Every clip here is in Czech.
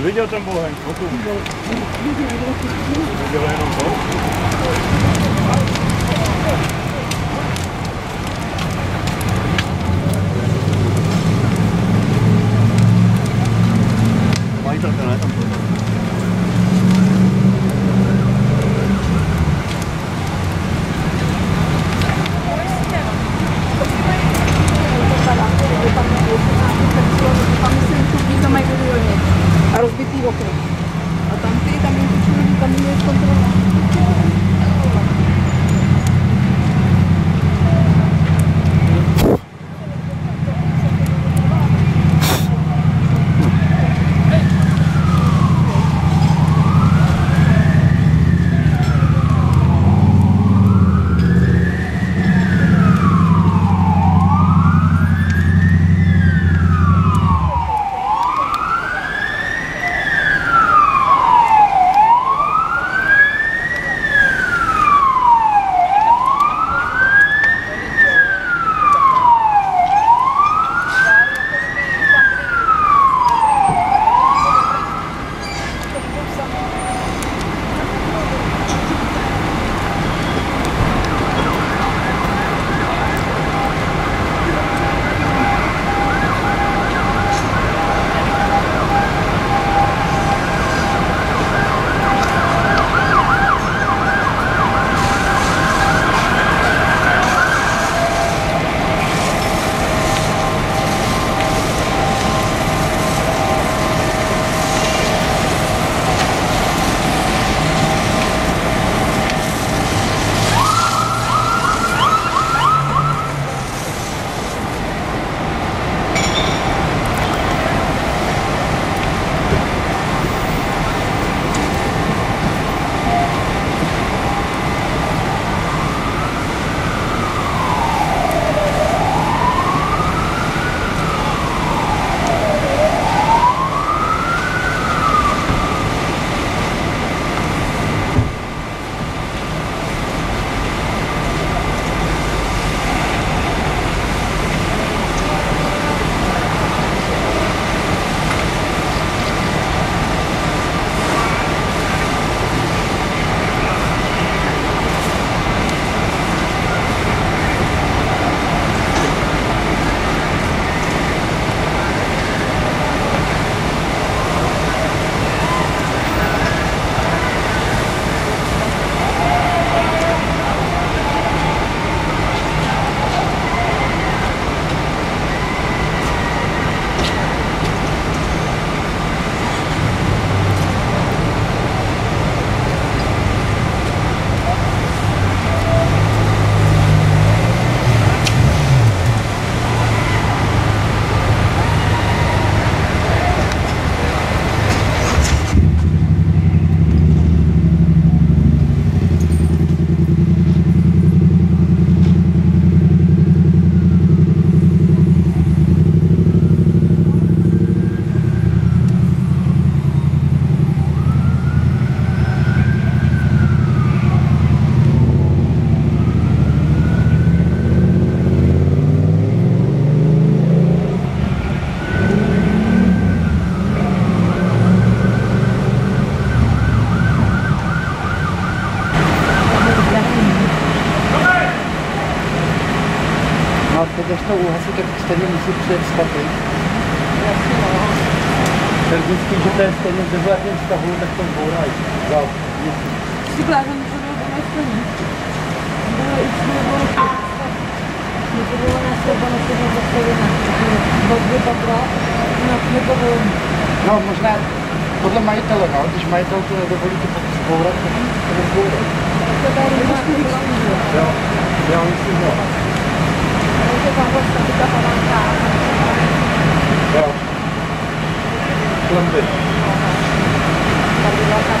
видео там будет. si blázen, to bylo na straně. Bylo i bylo to bylo na sebe, na sebe zastavěna. Bobby Babra, na nebo No, možná podle majitele, no, když majitel to nedovolí to zbourat, tak to nezbourat. To tady má Jo, já myslím, no. jo. To je vám vlastně ta památka. Jo. Lamby. Tady byla tam.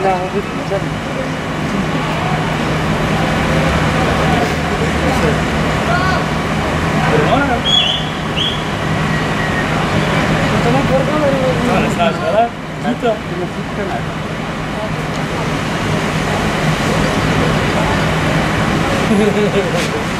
Kita punya kita nak. h e h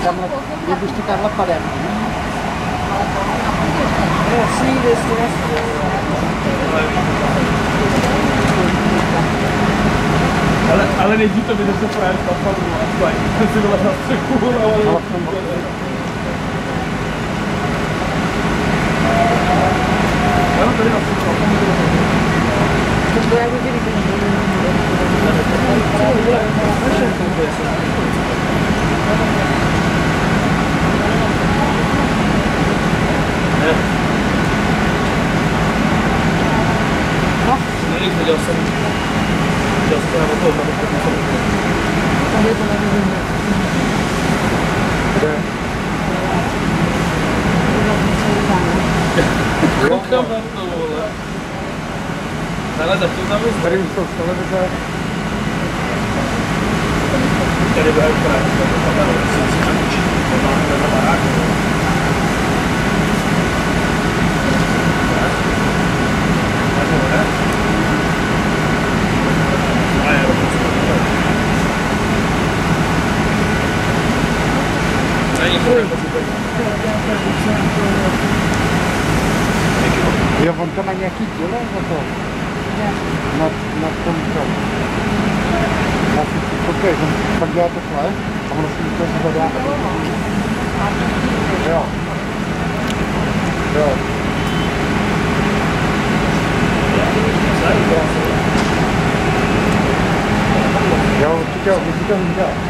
karena g g u s di c a r e n a pada o see this, yes. Ale, l e nejdřív to vydržte projet papadu, aspoň. To si byla na střechu, ale... Já mám t a d na střechu, ale to To já bych v i d ě o j viděl jsem, chtěl jsem na toho tam, pokud jsem Tam je to na Kde? Koukám na to, vole. Ale zatím tam je Tady už to televize. Tady bude právě, to je to, to je to, to je to, to to, to je to, to Jo, on to má nějaký dílo na to. Na, na tom to. Já si počkej, on pak dělá takhle a ono si to zvedá. Jo. Jo. Jo, určitě, určitě ho udělá.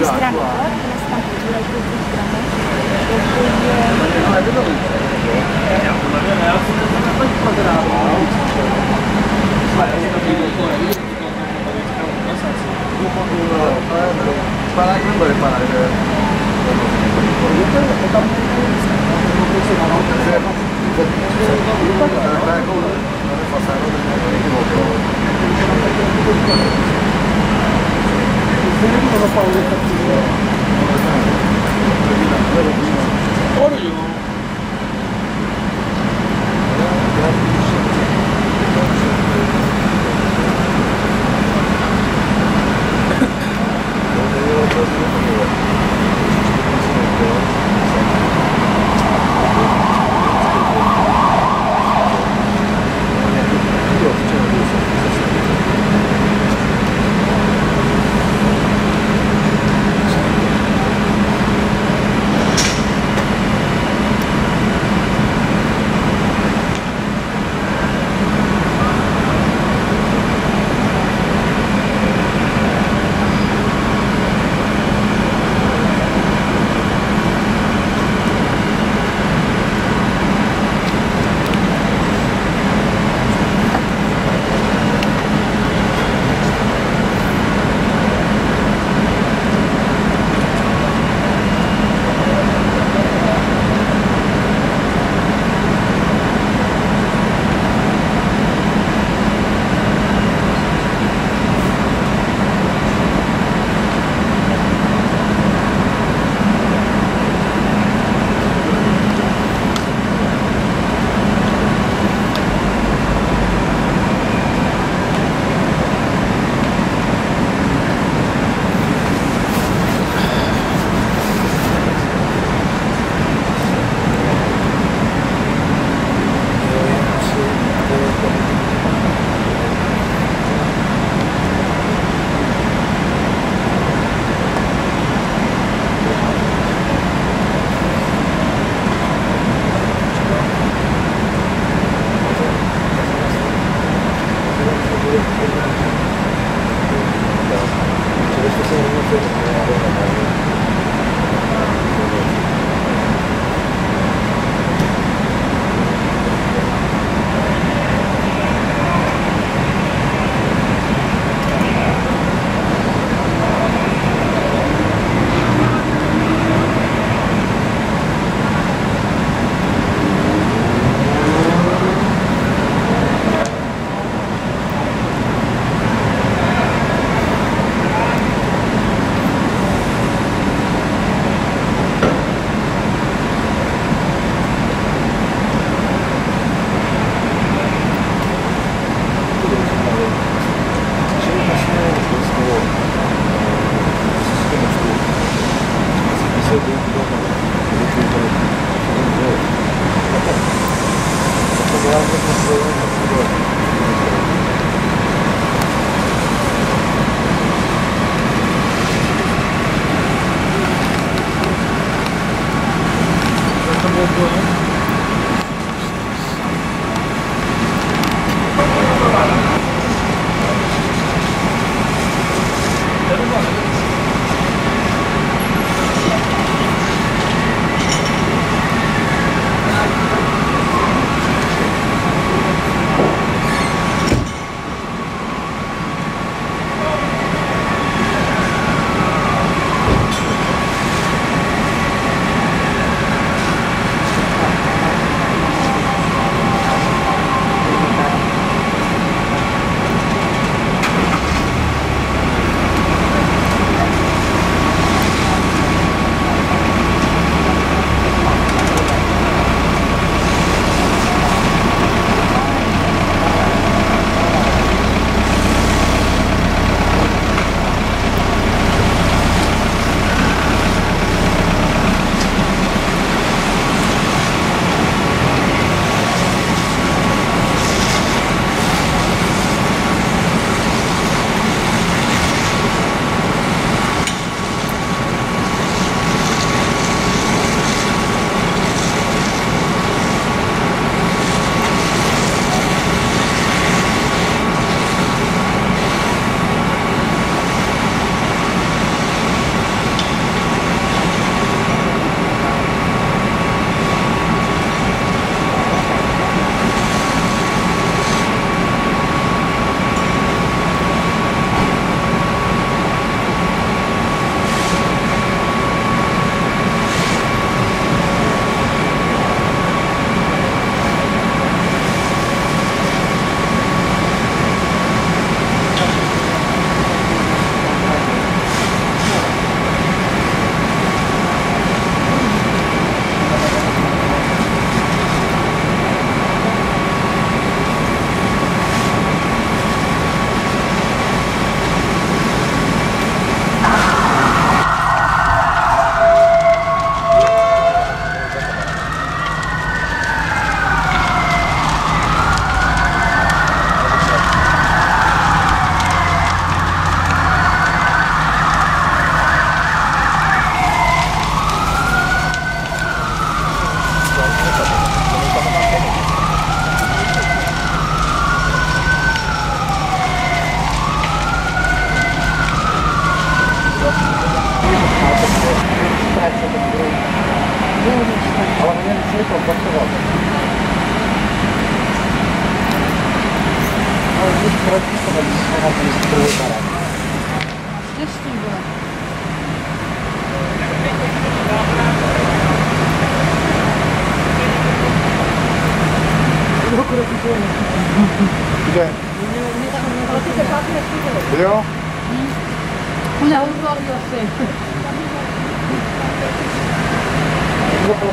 Luis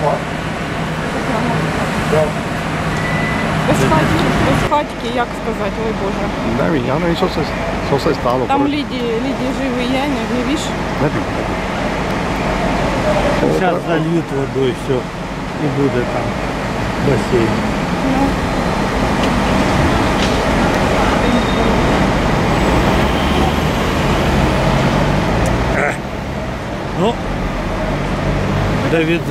Ага. Да. Без хатки, як сказати, ой Боже. Не знаю, я не що це, що це стало. Там коротше. Лідії, Лідії я не, не віж. Не бій. Зараз зальють водою все і буде там басейн. Ну. Do widzenia.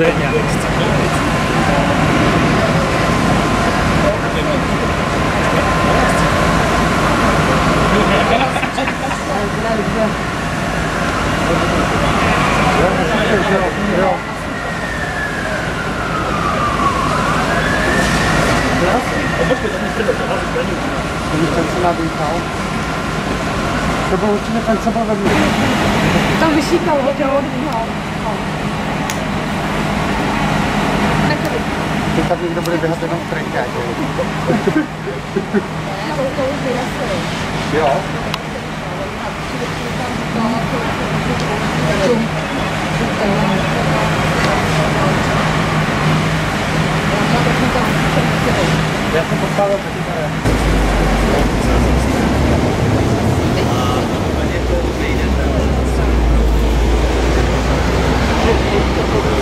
To był odcinek końcowy. To wysikał, bo to odbiło. tá vindo do Brasil pegando um trem cá. É, ou com inspiração. Pior. Essa por favor, aqui